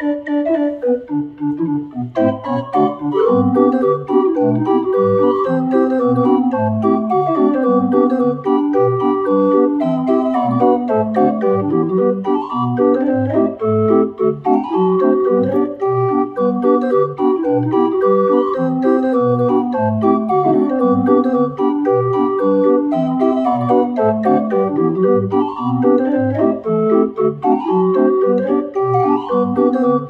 Thank Facebook.